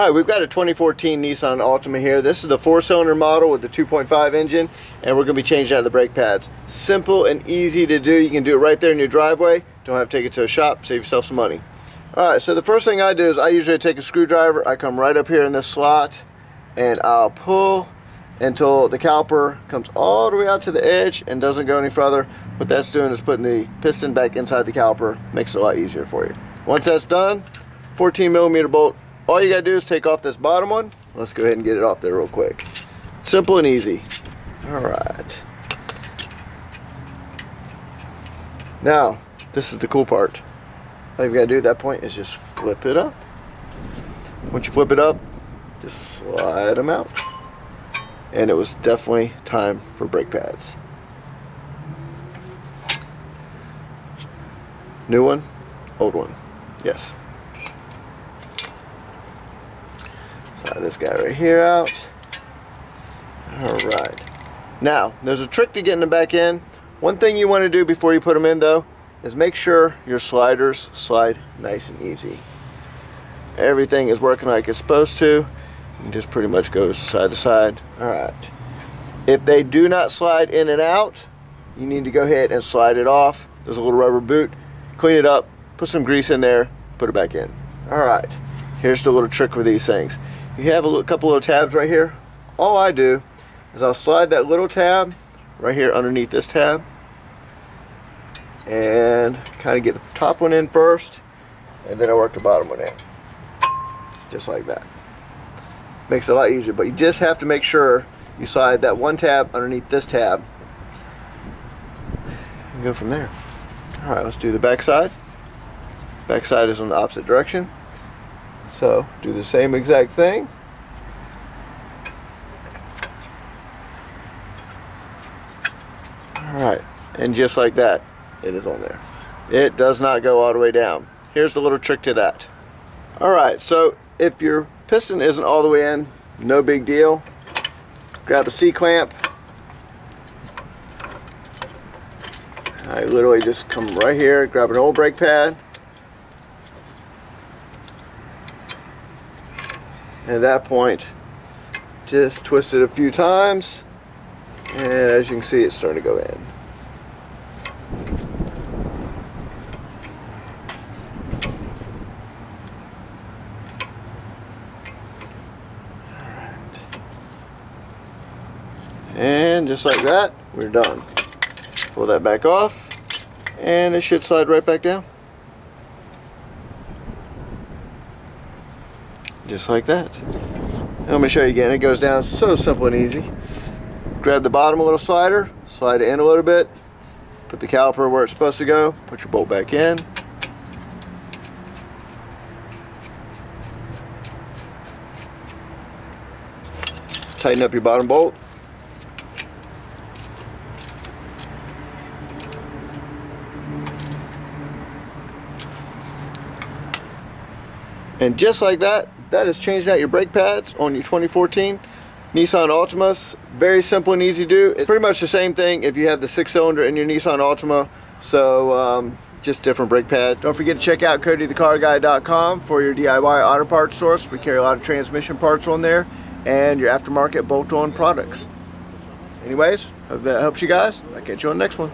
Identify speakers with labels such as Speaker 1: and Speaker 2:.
Speaker 1: All right, we've got a 2014 Nissan Altima here. This is the four-cylinder model with the 2.5 engine, and we're going to be changing out the brake pads. Simple and easy to do. You can do it right there in your driveway. Don't have to take it to a shop. Save yourself some money. All right, so the first thing I do is I usually take a screwdriver. I come right up here in this slot, and I'll pull until the caliper comes all the way out to the edge and doesn't go any further. What that's doing is putting the piston back inside the caliper. Makes it a lot easier for you. Once that's done, 14 millimeter bolt all you gotta do is take off this bottom one. Let's go ahead and get it off there real quick. Simple and easy. All right. Now, this is the cool part. All you gotta do at that point is just flip it up. Once you flip it up, just slide them out. And it was definitely time for brake pads. New one, old one. Yes. This guy right here out. All right. Now, there's a trick to getting them back in. One thing you want to do before you put them in though, is make sure your sliders slide nice and easy. Everything is working like it's supposed to. You just pretty much goes side to side. All right. If they do not slide in and out, you need to go ahead and slide it off. There's a little rubber boot. Clean it up, put some grease in there, put it back in. All right. Here's the little trick with these things you have a couple little tabs right here. All I do is I'll slide that little tab right here underneath this tab and kind of get the top one in first and then I work the bottom one in. Just like that. Makes it a lot easier, but you just have to make sure you slide that one tab underneath this tab and go from there. All right, let's do the back side. Back side is on the opposite direction. So do the same exact thing. Alright, and just like that, it is on there. It does not go all the way down. Here's the little trick to that. Alright, so if your piston isn't all the way in, no big deal. Grab a C-clamp. I literally just come right here, grab an old brake pad, at that point just twist it a few times and as you can see it's starting to go in. And just like that we're done. Pull that back off and it should slide right back down just like that. Let me show you again. It goes down so simple and easy. Grab the bottom a little slider, slide it in a little bit, put the caliper where it's supposed to go, put your bolt back in. Tighten up your bottom bolt. And just like that, that is changing out your brake pads on your 2014 Nissan Altimas. Very simple and easy to do. It's pretty much the same thing if you have the six cylinder in your Nissan Altima. So um, just different brake pads. Don't forget to check out CodyTheCarGuy.com for your DIY auto parts source. We carry a lot of transmission parts on there and your aftermarket bolt-on products. Anyways, hope that helps you guys. I'll catch you on the next one.